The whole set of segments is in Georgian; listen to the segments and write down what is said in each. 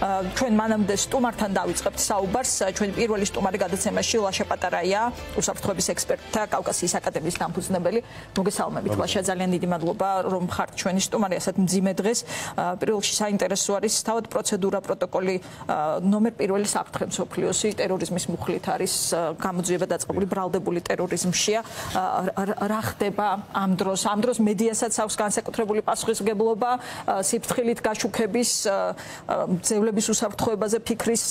ჩვენ მანამდე სტუმართან დავიწყებთ საუბარს. ჩვენი პირველი სტუმარი გადაცემაში ლაშა პატარაია, უსაფრთხოების ექსპერტთა კავკასიის აკადემიის დამფუძნებელი. მოგესალმებით ლაშა, ძალიან დიდი მადლობა რომ ხართ ჩვენი სტუმარი ასეთ მძიმე დღეს. პირველში საინტერესო არის თავად პროცედურა, პროტოკოლი ნომერ პირველი საფრთხე მსოფლიოსი ტერორიზმის მუხლით არის გამოძიება დაწყებული ბრალდებული ტერორიზმშია. რა ხდება ამ დროს? ამ დროს მედიასაც აქვს განსაკუთრებული პასუხისგებლობა სიფრთხილით გაშუქების კანონმდებლობის უსაფრთხოებაზე ფიქრის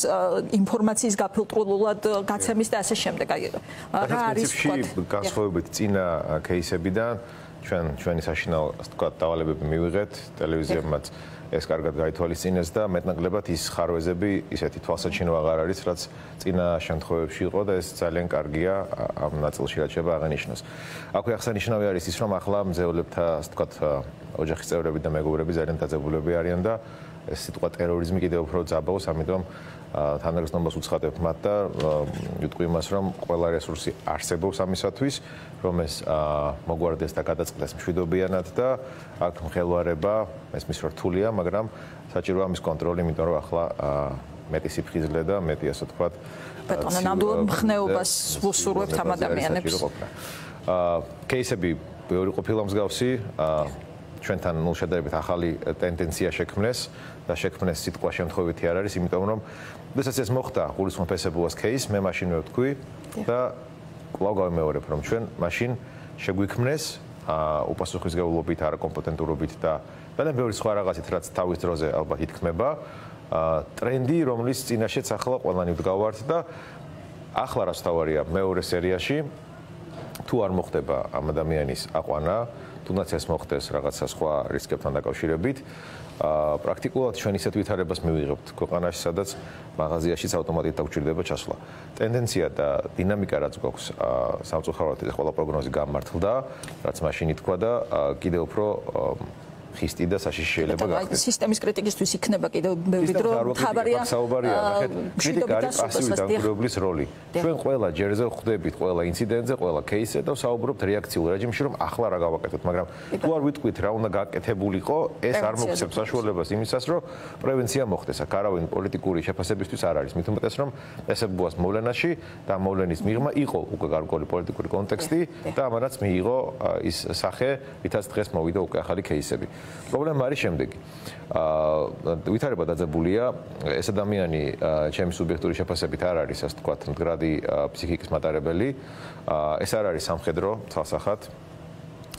ინფორმაციის გაფილტრულად გაცემის და ასე შემდეგ. აი რა არის თქვა განსხვავებით წინა кейსებიდან ჩვენ ჩვენი საშინაო თქვა დავალებები მივიღეთ ტელევიზიებმაც ეს კარგად გაითვალისწინეს და მეტნაკლებად ის ხარვეზები ისეთი თვალსაჩინო აღარ არის, რაც წინა შემთხვევებში იყო და ეს ძალიან კარგია ამ ნაწილში რაც შეიძლება აღენიშნოს. აქვე აღსანიშნავი არის ის, რომ ახლა მზეულებთა, ასე ვთქვათ, ოჯახის წევრები და მეგობრები ძალიან დაძაბულები არიან და ეს სიტყვა ტერორიზმი კიდევ უფრო ძაბავს, ამიტომ თანაგრძნობას უცხადებთ მათ და ვიტყვი იმას, რომ ყველა რესურსი არსებობს ამისათვის, რომ ეს მოგვარდეს და გადაწყდეს მშვიდობიანად და აქ ხელვარება, ეს მის რთულია, მაგრამ საჭიროა ამის კონტროლი, იმიტომ რომ ახლა მეტი სიფხიზლე და მეტი ასე თქვა ბატონო ნამდვილად მხნეობას ვუსურვებთ ამ ადამიანებს. აა кейსები ბევრი ყოფილა მსგავსი აა ჩვენთან ნულ შედარებით ახალი ტენდენცია შექმნეს და შექმნეს სიტყვა შემთხვევითი არ არის, იმიტომ რომ შესაძაც ეს მოხდა გულისხმოფესებულას кейს, მე მაშინვე ვთქვი და კვლავ გავიმეორებ, რომ ჩვენ მაშინ შეგვიქმნეს უპასუხისგებლობით, არაკომპეტენტურობით და ძალიან ბევრი სხვა რაღაცით, რაც თავის დროზე ალბათ ითქმება, ტრენდი, რომლის წინაშეც ახლა ყველანი ვდგავართ და ახლა რას თავარია? მეორე სერიაში თუ არ მოხდება ამ ადამიანის აყვანა, თუნდაც ეს მოხდეს რაღაცა სხვა რისკებთან დაკავშირებით, აა პრაქტიკულად ჩვენ ისეთ ვითარებას მივიღებთ ქვეყანაში, სადაც მაღაზიაშიც ავტომატით დაგვჭირდება ჩასვლა. ტენდენცია და დინამიკა რაც გვაქვს აა სამწუხაროდ ეს ყველა პროგნოზი გამართლდა, რაც მაშინ ითქვა და კიდევ უფრო ხისტი და საში შეიძლება გახდეს. სისტემის კრიტიკისთვის იქნება კიდევ ვიდრე თავარია ნახეთ, კრიტიკა არის პასიური დამკვირვებლის როლი. ჩვენ ყველა ჯერზე ხვდებით ყველა ინციდენტზე, ყველა кейსზე და ვსაუბრობთ რეაქციულ რეჟიმში, რომ ახლა რა გავაკეთოთ, მაგრამ თუ არ ვიტყვით რა უნდა გაკეთებულიყო, ეს არ მოგცემს საშუალებას იმისას, რომ პრევენცია მოხდეს. აქ არავინ პოლიტიკური შეფასებისთვის არ არის, მით უმეტეს რომ ესე ბუას მოვლენაში და მოვლენის მიღმა იყო უკვე გარკვეული პოლიტიკური კონტექსტი და ამანაც მიიღო ის სახე, რითაც დღეს მოვიდა უკვე ახალი кейსები. პრობლემა არის შემდეგი. აა ვითარება დაძაბულია, ეს ადამიანი ჩემი სუბიექტური შეფასებით არ არის, ასე ვთქვათ, მდგრადი ფსიქიკის მატარებელი. აა ეს არ არის სამხედრო თვალსახად.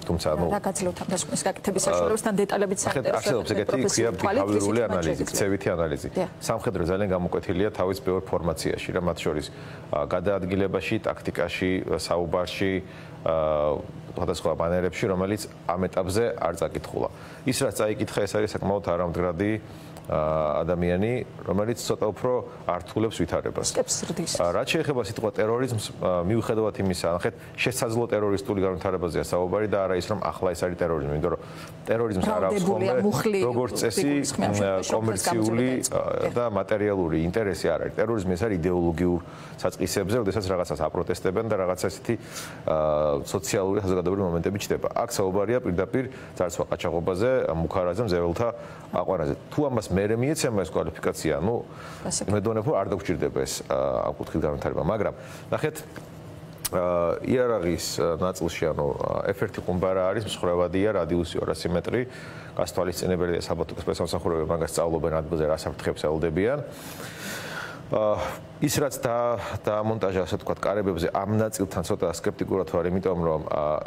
თუმცა ნუ რა გაძლევთ ამ დასკვნის გაკეთების საშუალებასთან დეტალებით საერთოდ არსებობს ეგეთი ქვია ბიჰავიორული ანალიზი, ქცევითი ანალიზი. სამხედრო ძალიან გამოკვეთილია თავის ბევრ ფორმაციაში, რა მათ შორის გადაადგილებაში, ტაქტიკაში, საუბარში, აა სხვადასხვა ბანერებში, რომელიც ამ ეტაპზე არ წაკითხულა. ის რაც წაიკითხა, ეს არის საკმაოდ არამდგრადი ადამიანი, რომელიც ცოტა უფრო ართულებს ვითარებას. სკეპსრდის. რაც შეეხება სიტყვა ტერორიზმს, მიუხედავად იმისა, ნახეთ, შესაძლო ტერორისტული განვითარებაზეა საუბარი და არა ის, რომ ახლა ეს არის ტერორიზმი, იმიტომ რომ ტერორიზმს არ აქვს ხოლმე როგორც წესი კომერციული და მატერიალური ინტერესი არ არის. ტერორიზმი ეს არის იდეოლოგიურ საწყისებზე, ოდესაც რაღაცას აპროტესტებენ და რაღაცა ესეთი სოციალური საზოგადოებრივი მომენტები ჩდება. აქ საუბარია პირდაპირ ძარცვა ყაჩაღობაზე, მუხარაზე, მზეველთა აყვანაზე. თუ ამას მე მეცემა ეს კვალიფიკაცია, ну, იმედოვნებ რომ არ დაგჭირდება ეს ამ კუთხით განვითარება, მაგრამ ნახეთ იარაღის ნაწილში ანუ F1 ყუმბარა არის მსხვერვადია რადიუსი 200 მეტრი გასთვალისწინებელია საბათო სპეცსამსახურებები მაგას სწავლობენ ადგილზე რა საფრთხებს ელოდებიან ის რაც და დაამონტაჟა ასე ვთქვათ კარებებზე ამ ნაწილთან ცოტა скеპტიკურად ვარ, იმიტომ რომ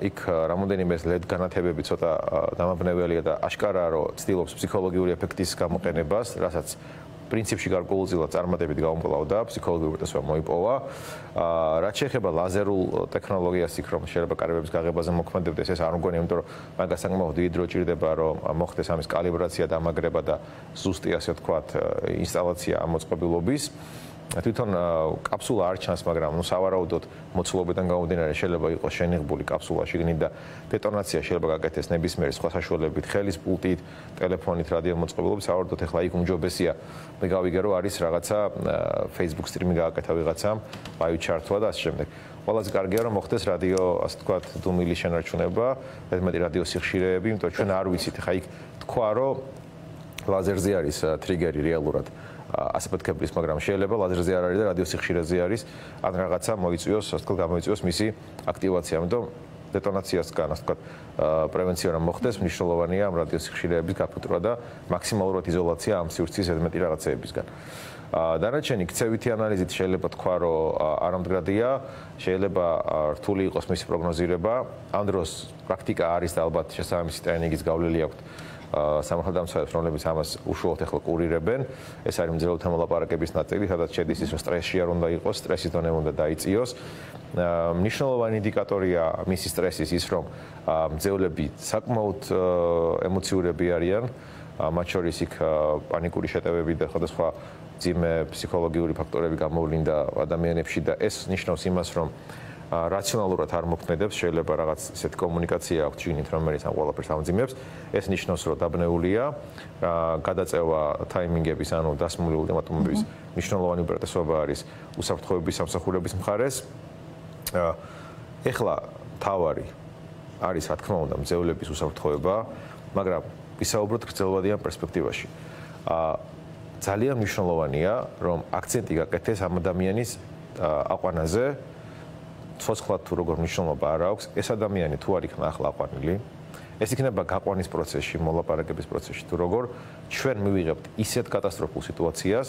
იქ რამოდენიმე ლედ განათებები ცოტა დამაბნეველია და აშკარაა რომ ცდილობს ფსიქოლოგიური ეფექტის გამოყენებას, რასაც პრინციპში გარკვეულწილად წარმატებით გაუმკლავდა ფსიქოლოგიური პროცესვა მოიპოვა. აა რაც შეეხება ლაზერულ ტექნოლოგიას იქ რომ შეიძლება კარებების გაღებაზე მოქმედებდეს ეს არ მგონია, იმიტომ რომ მაგას საკმაოდ დიდი დრო ჭირდება რომ მოხდეს ამის კალიბრაცია და ამაგრება და ზუსტი ასე ვთქვათ ინსტალაცია ამ მოწყობილობის. თვითონ კაფსულა არ ჩანს, მაგრამ ნუ სავარაუდოდ მოცულობიდან გამომდინარე შეიძლება იყოს შენიღბული კაფსულა შიგნით და დეტონაცია შეიძლება გაკეთდეს ნებისმიერი სხვა საშუალებებით, ხელის პულტით, ტელეფონით, რადიო მოწყობილობით, სავარაუდოდ ეხლა იქ უმჯობესია. მე გავიგე რომ არის რაღაცა Facebook სტრიმი გააკეთა ვიღაცამ, live chart-ვა და ასე შემდეგ. ყველაზე კარგია რომ მოხდეს რადიო, ასე ვთქვათ, დუმილი შენარჩუნება, მეტი რადიო სიხშირეები, იმიტომ რომ ჩვენ არ ვიცით, ხა იქ თქვა რომ ლაზერზე არის ტრიგერი რეალურად. ასაფეთქებლის, მაგრამ შეიძლება ლაზერზე არ არის და რადიოსიხშირეზე არის, ან რაღაცა მოიწვიოს, ასე თქო, გამოიწვიოს მისი აქტივაცია, ამიტომ დეტონაციასგან, ასე ვთქვათ, პრევენცია რომ მოხდეს, მნიშვნელოვანია ამ რადიოსიხშირეების გაფუტრვა და მაქსიმალურად იზოლაცია ამ სივრცის ზედმეტი რაღაცეებისგან. დანარჩენი ქცევითი ანალიზით შეიძლება თქვა, რომ არამდგრადია, შეიძლება რთული იყოს მისი პროგნოზირება. ამ დროს პრაქტიკა არის და ალბათ შესაბამისი ტრენინგის გავლილი აქვს სამართალდამცავებს, რომლებიც ამას უშუალოდ ახლა კურირებენ. ეს არის მძევლთა მოლაპარაკების ნაწილი, სადაც შედის ის, რომ სტრესში არ უნდა იყოს, სტრესის დონე უნდა დაიწიოს. მნიშვნელოვანი ინდიკატორია მისი სტრესის ის, რომ მძევლები საკმაოდ ემოციურები არიან. მათ შორის იქ პანიკური შეტევები და სხვადასხვა ძიმე ფსიქოლოგიური ფაქტორები გამოვლინდა ადამიანებში და ეს ნიშნავს იმას, რომ რაციონალურად არ მოქმედებს, შეიძლება რაღაც ისეთი კომუნიკაცია აქვს ჯინით, რომელიც ამ ყველაფერს ამძიმებს. ეს ნიშნავს, რომ დაბნეულია, გადაწევა ტაიმინგების, ანუ დასმული ულტიმატუმების მნიშვნელოვანი უპირატესობა არის უსაფრთხოების სამსახურების მხარეს. ეხლა თავარი არის, რა თქმა უნდა, მძევლების უსაფრთხოება, მაგრამ ვისაუბროთ გრძელვადიან პერსპექტივაში. აა ძალიან მნიშვნელოვანია, რომ აქცენტი გაკეთდეს ამ ადამიანის აყვანაზე. ცოცხლად თუ როგორ მნიშვნელობა არ აქვს, ეს ადამიანი თუ არ იქნა ახლა აყვანილი, ეს იქნება გაყვანის პროცესში, მოლაპარაკების პროცესში თუ როგორ ჩვენ მივიღებთ ისეთ კატასტროფულ სიტუაციას,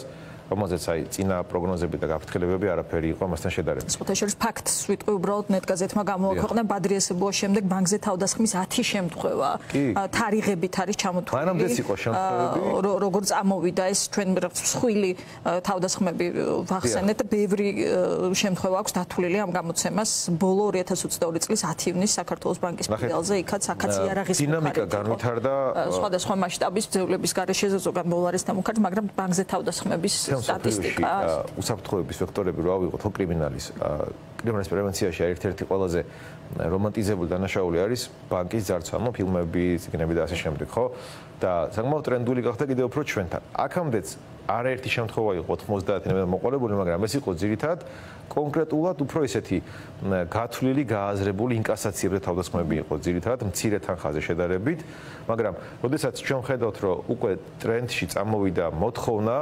რომელზეც აი წინა პროგნოზები და გაფრთხილებები არაფერი იყო მასთან შედარებით. სხვა შორის ფაქტს ვიტყვი უბრალოდ ნეტგაზეთმა გამოაქვეყნა ბადრიესებუას შემდეგ ბანკზე თავდასხმის 10 შემთხვევა თარიღებით არის ჩამოთვლილი. მანამდეც იყო შემთხვევები. როგორც ამოვიდა ეს ჩვენ მსხვილი თავდასხმები ვახსენეთ, ბევრი შემთხვევა აქვს დათვლილი ამ გამოცემას. ბოლო 2022 წლის 10 ივნისს საქართველოს ბანკის ფილიალზე იქაც აქაც იარაღის დინამიკა განვითარდა სხვადასხვა მასშტაბის ძევლების გარეშე ზოგადად მოლარესთან მუქართ, მაგრამ ბანკზე თავდასხმების სტატისტიკა უსაფრთხოების ვექტორები რო ავიღოთ ხო კრიმინალის კრიმინალის პრევენციაში ერთ-ერთი ყველაზე რომანტიზებული დანაშაული არის ბანკის ძარცვა, ფილმები, ციგნები და ასე შემდეგ, ხო? და საკმაოდ ტრენდული გახდა კიდევ უფრო ჩვენთან. აქამდეც არაერთი შემთხვევა იყო 90-იანებში მოყოლებული, მაგრამ ეს იყო ძირითადად კონკრეტულად უფრო ესეთი გათვლილი, გააზრებული ინკასაციებზე თავდასხმები იყო ძირითადად მცირე თანხაზე შედარებით, მაგრამ ოდესაც ჩვენ ხედავთ, რომ უკვე ტრენდში წამოვიდა მოთხოვნა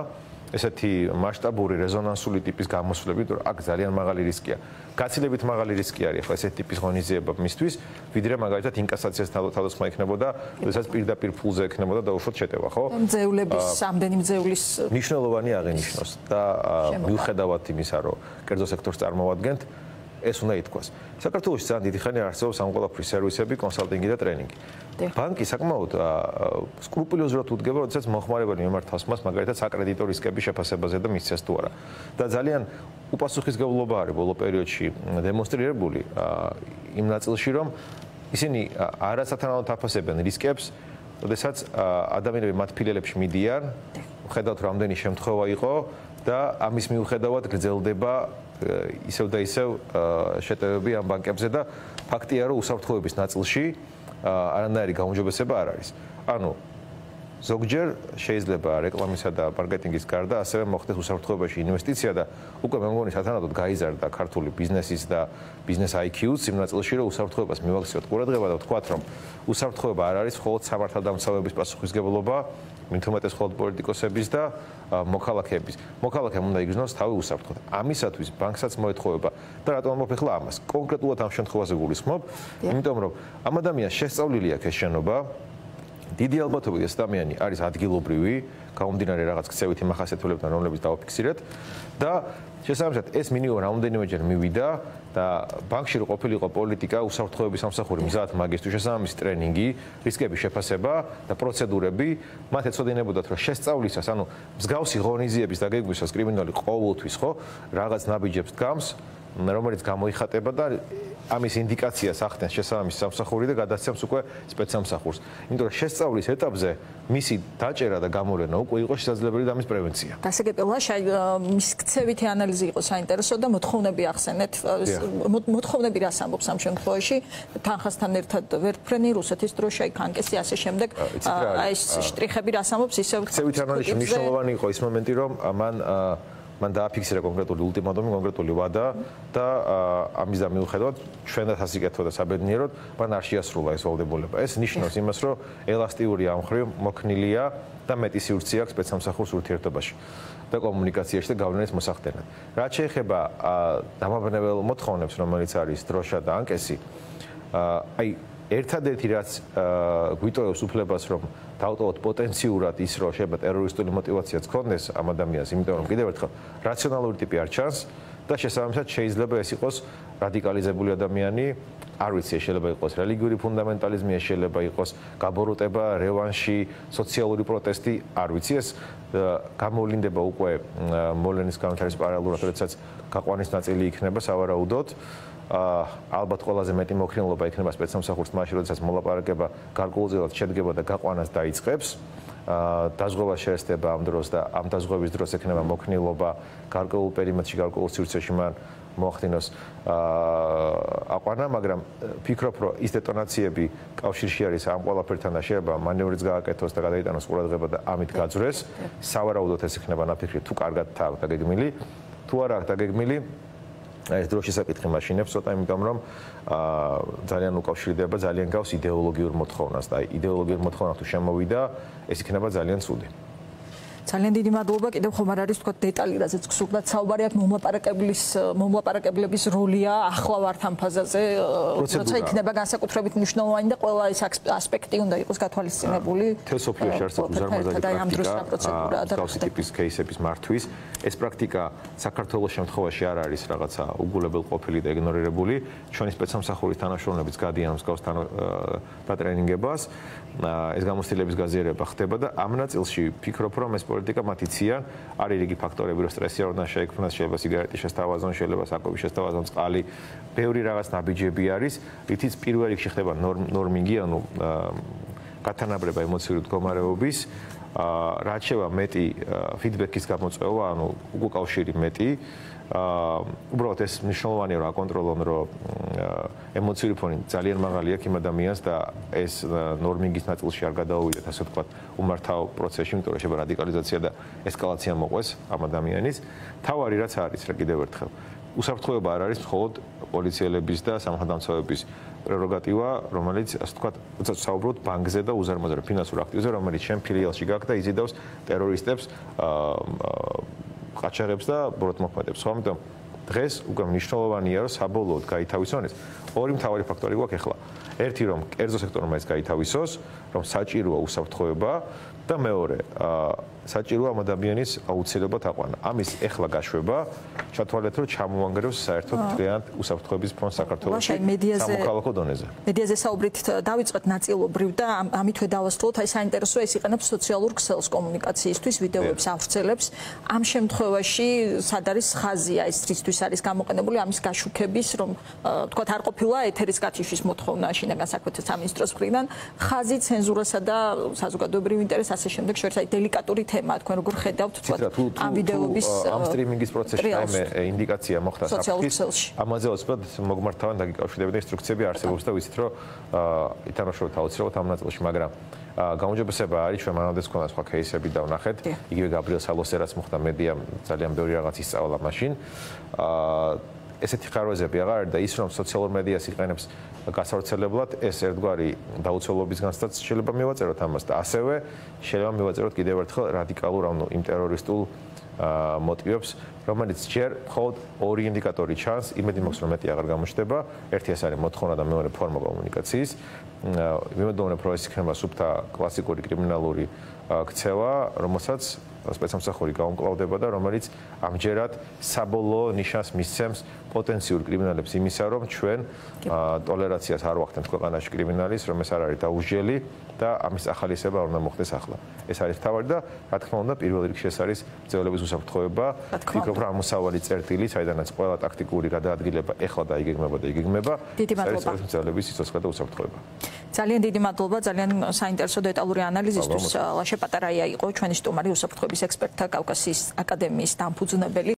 ესეთი მასშტაბური რეზონანსული ტიპის გამოსვლები, თუ აქ ძალიან მაღალი რისკია. გაცილებით მაღალი რისკი არის ახლა ესეთი ტიპის ღონისძიება მისთვის, ვიდრე მაგალითად ინკასაციას თავდასხმა იქნებოდა, როდესაც პირდაპირ ფულზე იქნებოდა და უშუალოდ შეტევა, ხო? მძევლების, ამდენი მძევლის ნიშნულოვანი აღინიშნოს და მიუხედავად იმისა, რომ კერძო სექტორს წარმოვადგენთ, ეს უნდა ითქვას. საქართველოს ძალიან დიდი ხანი არსებობს ამ ყველაფრის სერვისები, კონსალტინგი და ტრენინგი. ბანკი საკმაოდ სკრუპულოზურად უდგება, როდესაც მოხმარებელი მიმართავს მას მაგალითად საკრედიტო რისკების შეფასებაზე და მისცეს თუ არა. და ძალიან უპასუხისგებლობა არის ბოლო პერიოდში დემონსტრირებული იმ ნაწილში, რომ ისინი არასათანადოდ აფასებენ რისკებს, როდესაც ადამიანები მათ ფილიალებში მიდიან, ხედავთ რამდენი შემთხვევა იყო და ამის მიუხედავად გრძელდება ისევ და ისევ შეტევები ამ ბანკებზე და ფაქტია რომ უსაფრთხოების ნაწილში არანაირი გაუმჯობესება არ არის. ანუ ზოგჯერ შეიძლება რეკლამისა და მარკეტინგის გარდა ასევე მოხდეს უსაფრთხოებაში ინვესტიცია და უკვე მე მგონი სათანადოდ გაიზარდა ქართული ბიზნესის და ბიზნეს IQ-ს იმ ნაწილში რომ უსაფრთხოებას მივაქციოთ ყურადღება და ვთქვათ რომ უსაფრთხოება არ არის მხოლოდ სამართალდამცავების პასუხისგებლობა მით უმეტეს მხოლოდ პოლიტიკოსების და მოქალაქეების. მოქალაქემ უნდა იგრძნოს თავი უსაფრთხოდ. ამისათვის ბანკსაც მოეთხოვება და რატომ ამოფ ახლა ამას? კონკრეტულად ამ შემთხვევაზე გულისხმობ, იმიტომ რომ ამ ადამიანს შესწავლილი აქვს ეს შენობა. დიდი ალბათობით ეს ადამიანი არის ადგილობრივი, გამომდინარე რაღაც ქცევითი მახასიათებლებიდან, რომლებიც დაუფიქსირეთ. და შესაბამისად ეს მინიმუმ რამდენიმეჯერ მივიდა და ბანკში რო ყოფილიყო პოლიტიკა, უსაფრთხოების სამსახური მზად მაგისტრი შესაბამისი ტრენინგი, რისკების შეფასება და პროცედურები, მათ ეცოდინებოდათ რომ შესწავლისას, ანუ მსგავსი ღონისძიების დაგეგმვისას კრიმინალი ყოველთვის ხო რაღაც ნაბიჯებს დგამს, რომელიც გამოიხატება და ამის ინდიკაციას ახდენს შესაბამის სამსახური და გადაცემს უკვე სპეცსამსახურს. იმიტომ რომ შესწავლის ეტაპზე მისი დაჭერა და გამორენა უკვე იყო შესაძლებელი და ამის პრევენცია. დასაგებელია შაი მის ქცევითი ანალიზი იყო საინტერესო და მოთხოვნები ახსენეთ. მოთხოვნები რას ამბობს ამ შემთხვევაში? თანხასთან ერთად ვერტფრენი რუსეთის დროშა იქ ანკესი ასე შემდეგ. აი ეს შტრიხები რას ამბობს ისევ ქცევითი ანალიზი მნიშვნელოვანი იყო ის მომენტი რომ მან მან დააფიქსირა კონკრეტული ულტიმატუმი, კონკრეტული ვადა და ამის და მიუხედავად ჩვენ და სასიკეთო და საბედნიეროდ მან არ შეასრულა ეს ვალდებულება. ეს ნიშნავს იმას, რომ ელასტიური ამხრივ მოქნილია და მეტი სივრცე აქვს სპეცსამსახურს ურთიერთობაში და კომუნიკაციაში და გავლენის მოსახდენად. რაც შეეხება დამაბნეველ მოთხოვნებს, რომელიც არის დროშა და ანკესი, აი ერთადერთი რაც გვიტოვებს უფლებას, რომ დავტოვოთ პოტენციურად ის რომ შეიძლება ტერორისტული мотиваციაც ქონდეს ამ ადამიანს, იმიტომ რომ კიდევ ერთხელ რაციონალური ტიპი არ ჩანს და შესაბამისად შეიძლება ეს იყოს რადიკალიზებული ადამიანი, არ ვიცი, შეიძლება იყოს რელიგიური ფუნდამენტალიზმი, შეიძლება იყოს გაბოროტება, რევანში, სოციალური პროტესტი, არ ვიცი, ეს გამოვლინდება უკვე მოლენის განვითარების პარალელურად, როდესაც გაყვანის ნაწილი იქნება სავარაუდოდ. ალბათ ყველაზე მეტი მოქრინლობა იქნება სპეცსამსახურს მაშინ, როდესაც მოლაპარაკება გარკვეულწილად შედგება და გაყვანას დაიწყებს. დაზღვევა შეესწება ამ დროს და ამ დაზღვევის დროს ექნება მოქნილობა გარკვეულ პერიმეტრში, გარკვეულ სივრცეში მან მოახდინოს აყვანა, მაგრამ ფიქრობ, რომ ის დეტონაციები კავშირში არის ამ ყველაფერთან და შეიძლება მანევრიც გააკეთოს და გადაიტანოს ყურადღება და ამით გაძრეს. სავარაუდოდ ეს იქნება ნაფიქრი თუ კარგად თა დაგეგმილი, თუ არა დაგეგმილი ეს დროშის საკითხი მაშინებს ცოტა იმიტომ რომ აა ძალიან უკავშირდება ძალიან გავს იდეოლოგიურ მოთხოვნას და იდეოლოგიურ მოთხოვნა თუ შემოვიდა ეს იქნება ძალიან ცუდი. ძალიან დიდი მადლობა. კიდევ ხომ არ არის თქვა დეტალირადაც გსურდა საუბარი აქ მომლაპარაკებლის მომლაპარაკებლების როლია ახლა ვართ ამ ფაზაზე როცა იქნება განსაკუთრებით მნიშვნელოვანი და ყველა ეს ასპექტი უნდა იყოს გათვალისწინებული. თესოფლიოში არსებობს ზარმაზადი პრაქტიკა თავისი ტიპის кейსების მართვის. ეს პრაქტიკა საქართველოს შემთხვევაში არ არის რაღაცა უგულებელყოფილი და იგნორირებული. ჩვენი სპეცსამსახურის თანამშრომლებიც გადიან მსგავს დატრენინგებას ეს გამოცდილების გაზიარება ხდება და ამ ნაწილში ფიქრობ რომ ეს პოლიტიკა მათ იციან არის რიგი ფაქტორები რომ სტრესი არ უნდა შეექმნას შეიძლება სიგარეტის შესთავაზონ შეიძლება საკობის შესთავაზონ წყალი. ბევრი რაღაც ნაბიჯები არის. რითიც პირველ რიგში ხდება ნორმინგი ანუ გათანაბრება ემოციური მდგომარეობის რაც შევა მეტი ფიდბექის გამოწვევა ანუ უკავშირი მეტი. აა უბრალოდ ეს მნიშვნელოვანია რომ აკონტროლონ რომ ემოციური ფონი ძალიან მაღალი აქვს იმ ადამიანს და ეს ნორმინგის ნაწილში არ გადაუვიდეთ ასე ვთქვათ უმართავ პროცესში იმიტომ რომ შეიძლება რადიკალიზაცია და ესკალაცია მოყვეს ამ ადამიანის. თავარი რაც არის რა კიდევ ერთხელ უსაფრთხოება არ არის მხოლოდ პოლიციელების და სამხედრო პრეროგატივა, რომელიც ასე ვთქვათ, უცებ საუბრობთ ბანკზე და უზარმაზარ ფინანსურ აქტივზე, რომელიც შენ ფილიალში გაქვს და იზიდავს ტერორისტებს აა ყაჩაღებს და ბოროტმოქმედებს. ხო, ამიტომ დღეს უკვე მნიშვნელოვანია, რომ საბოლოოდ გაითავისონ ეს ორი მთავარი ფაქტორი გვაქვს ახლა. ერთი რომ კერძო სექტორმა ეს გაითავისოს, რომ საჭიროა უსაფრთხოება და მეორე, აა საჭირო ამ ადამიანის აუცილებლად აყვანა. ამის ეხლა გაშვება ჩათვალეთ რომ ჩამოანგრევს საერთოდ დღეანდ უსაფრთხოების ფრონტ საქართველოს სამოქალაქო დონეზე. მედიაზე საუბრით დავიწყეთ ნაწილობრივ და ამითვე დავასრულოთ აი საინტერესოა ეს იყენებს სოციალურ ქსელს კომუნიკაციისთვის ვიდეოებს ავრცელებს. ამ შემთხვევაში სად არის ხაზია ეს რისთვის არის გამოყენებული ამის გაშუქების რომ თქვა არ ყოფილა ეთერის გათიშვის მოთხოვნა შინაგან საქმეთა სამინისტროს მხრიდან ხაზი ცენზურასა და საზოგადოებრივ ინტერესს ასე შემდეგ შორს აი დელიკატური თემაა თქვენ როგორ ხედავთ თქვა ამ ვიდეოების ამ სტრიმინგის პროცესში რაიმე ინდიკაცია მოხდა საფრთხის ამაზე ოცნად მოგმართავენ დაგიკავშირდებიან ინსტრუქციები არსებობს და ვიცით რომ ითამაშოთ აუცილებლად ამ ნაწილში მაგრამ გამოჯობესება არის ჩვენ მანამდეც ქონა სხვა кейსები დავნახეთ. იგივე გაბრიელ სალოსერას მოხდა მედია ძალიან ბევრი რაღაც ისწავლა მაშინ. აა ესეთი ხარვეზები აღარ არის და ის რომ სოციალურ მედიას იყენებს გასავრცელებლად ეს ერთგვარი დაუცველობის განცდაც შეიძლება მივაწეროთ ამას და ასევე შეიძლება მივაწეროთ კიდევ ერთხელ რადიკალურ ანუ იმ ტერორისტულ მოტივებს რომელიც ჯერ მხოლოდ ორი ინდიკატორი ჩანს იმედი მაქვს რომ მეტი აღარ გამოჩნდება ერთი ეს არის მოთხოვნა და მეორე ფორმა კომუნიკაციის. მიმედოვნებ რომ ეს იქნება სუფთა კლასიკური კრიმინალური ქცევა რომელსაც სპეცსამსახური გაუმკლავდება და რომელიც ამჯერად საბოლოო ნიშანს მისცემს პოტენციურ კრიმინალებს იმისა, რომ ჩვენ ტოლერაციას არ ვახდენთ ქვეყანაში კრიმინალის, რომ ეს არ არის დაუჟელი და ამის ახალისება არ უნდა მოხდეს ახლა. ეს არის თავი და რა თქმა უნდა პირველ რიგში ეს არის ძეოლების უსაფრთხოება. ფიქრობ რომ ამოსავალი წერტილი, საიდანაც ყველა ტაქტიკური გადაადგილება ეხლა დაიგეგმება და იგეგმება. დიდი მადლობა. ძეოლების სიცოცხლე და უსაფრთხოება. ძალიან დიდი მადლობა, ძალიან საინტერესო დეტალური ანალიზისთვის. ლაშე პატარაია იყო ჩვენი სტუმარი უსაფრთხოების ექსპერტთა კავკასიის აკადემიის დამფუძნებელი.